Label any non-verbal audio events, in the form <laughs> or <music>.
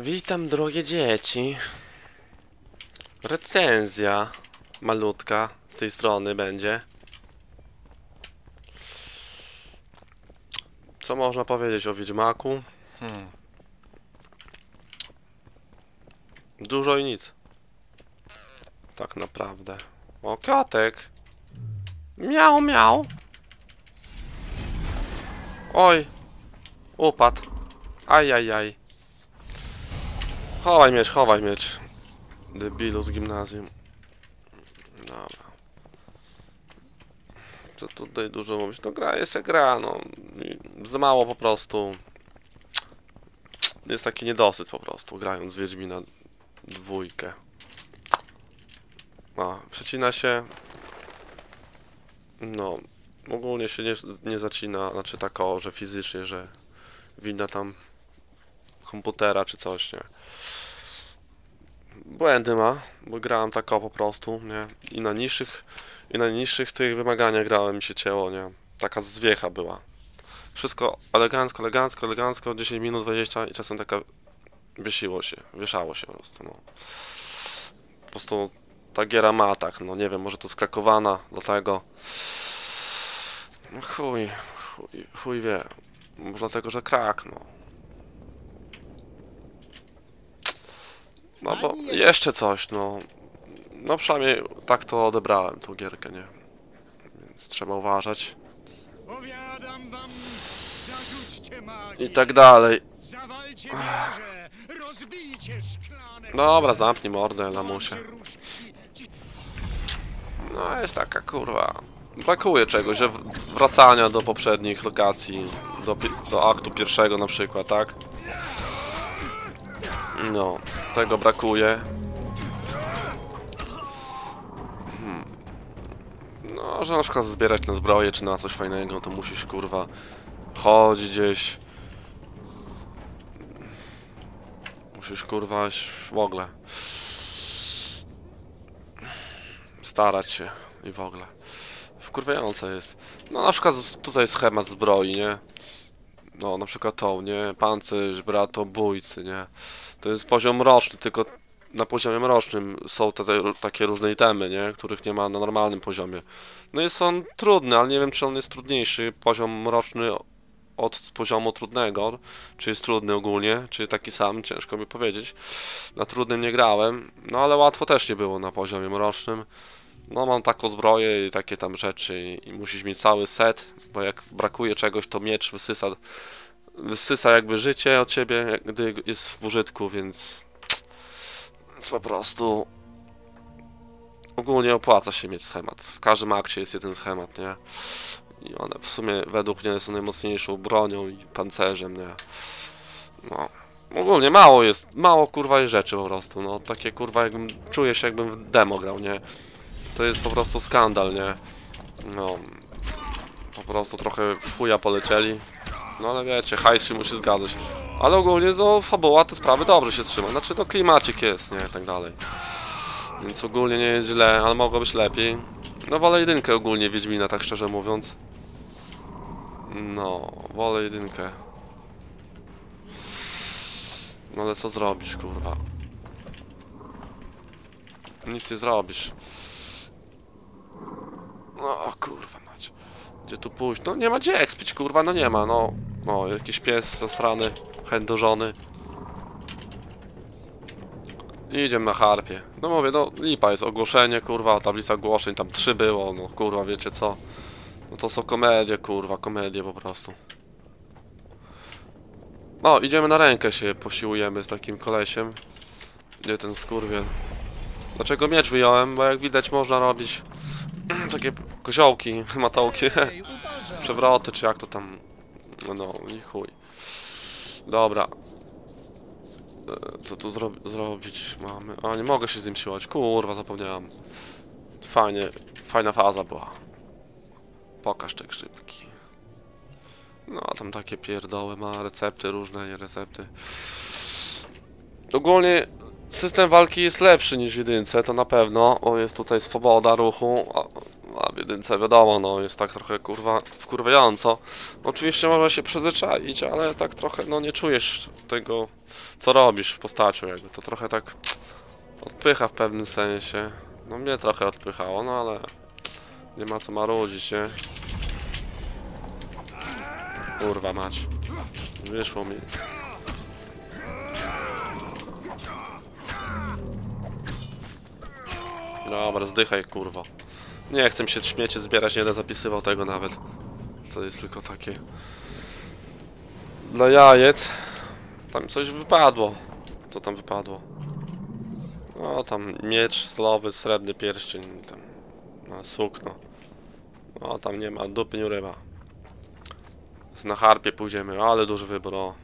Witam drogie dzieci. Recenzja malutka z tej strony będzie. Co można powiedzieć o Wiedźmaku? Hmm. Dużo i nic. Tak naprawdę. O, kiotek. Miał, miał. Oj. Upadł. Ajajaj. Chowaj miecz, chowaj miecz. Debilu z gimnazjum. Dobra. Co tutaj dużo mówić? No gra jest jak gra, no. Za mało po prostu. Jest taki niedosyt po prostu, grając Wiedźmina dwójkę. A, przecina się. No, ogólnie się nie, nie zacina, znaczy tak o, że fizycznie, że wina tam komputera czy coś, nie. Błędy ma, bo grałem tak po prostu, nie. I na niższych, i na niższych tych wymaganiach grałem mi się cięło, nie. Taka zwiecha była. Wszystko elegancko, elegancko, elegancko, 10 minut, 20 i czasem taka wiesiło się, wieszało się po prostu, no. Po prostu ta giera ma tak, no nie wiem, może to skrakowana, dlatego... No chuj, chuj, chuj wie. Może dlatego, że krak, no. No bo jeszcze coś, no. No przynajmniej tak to odebrałem, tą gierkę, nie? Więc trzeba uważać. Powiadam wam, zarzućcie magię, I tak dalej. Dobra, zamknij mordę, lamusie. No jest taka kurwa. Brakuje czegoś, że wracania do poprzednich lokacji, do, do aktu pierwszego na przykład, tak? No, tego brakuje. Hmm. No, że na przykład zbierać na zbroję czy na coś fajnego, to musisz kurwa chodzić gdzieś. Musisz kurwa w ogóle starać się i w ogóle. Wkurwiające jest. No na przykład tutaj schemat zbroi, nie? No na przykład tą, nie? Pancerz, bratobójcy, nie? To jest poziom roczny, tylko na poziomie mrocznym są te, te, takie różne itemy, nie? Których nie ma na normalnym poziomie. No jest on trudny, ale nie wiem czy on jest trudniejszy. Poziom mroczny od poziomu trudnego, czy jest trudny ogólnie, czy taki sam, ciężko mi powiedzieć. Na trudnym nie grałem, no ale łatwo też nie było na poziomie mrocznym. No mam taką zbroję i takie tam rzeczy i, musisz mieć cały set, bo jak brakuje czegoś, to miecz wysysa, wysysa jakby życie od ciebie, gdy jest w użytku, więc, więc po prostu ogólnie opłaca się mieć schemat. W każdym akcie jest jeden schemat, nie? I one w sumie według mnie są najmocniejszą bronią i pancerzem, nie? No. Ogólnie mało jest, mało kurwa jest rzeczy po prostu, no takie kurwa jakbym, czuję się jakbym w demo grał, nie? To jest po prostu skandal, nie? No. Po prostu trochę w chuja polecieli. No ale wiecie, hajs się musi zgadzać. Ale ogólnie no fabuła te sprawy dobrze się trzyma. Znaczy no klimacik jest, nie? Tak dalej. Więc ogólnie nie jest źle, ale mogło być lepiej. No wolę jedynkę ogólnie Wiedźmina, tak szczerze mówiąc. No, wolę jedynkę. No ale co zrobisz, kurwa? Nic nie zrobisz. No kurwa mać. Gdzie tu pójść? No nie ma gdzie ekspić, kurwa, no nie ma, no. O, jakiś pies zasrany, chędożony. Idziemy na harpie. No mówię, no lipa jest ogłoszenie, kurwa, tablica ogłoszeń, tam trzy było, no kurwa, wiecie co? No to są komedie, kurwa, komedie po prostu. No, idziemy na rękę się posiłujemy z takim kolesiem. Gdzie ten skurwiel? Dlaczego miecz wyjąłem? Bo jak widać można robić takie koziołki, <laughs> uważaj. <laughs> przewroty, czy jak to tam... No, no i chuj. Dobra. E, Co tu zro zrobić mamy? A, nie mogę się z nim siłać. Kurwa, zapomniałem. Fajnie, fajna faza była. Pokaż te grzybki. No, tam takie pierdoły ma, recepty różne, nie recepty. Ogólnie system walki jest lepszy niż w jedynce, to na pewno, bo jest tutaj swoboda ruchu, a- A w jedynce wiadomo, no jest tak trochę kurwa wkurwiająco. Oczywiście można się przyzwyczaić, ale tak trochę no nie czujesz tego co robisz w postacią jakby. To trochę tak odpycha w pewnym sensie. No mnie trochę odpychało, no ale nie ma co marudzić, nie? Kurwa mać. Wyszło mi. Dobra, zdychaj kurwo. Nie chcę się śmiecie zbierać, nie będę zapisywał tego nawet. To jest tylko takie... Dla jajec. Tam coś wypadło. Co tam wypadło? No tam miecz stalowy, srebrny pierścień, tam no, sukno. No tam nie ma, dupy nie ryba. Na harpie pójdziemy, ale duży wybór, o.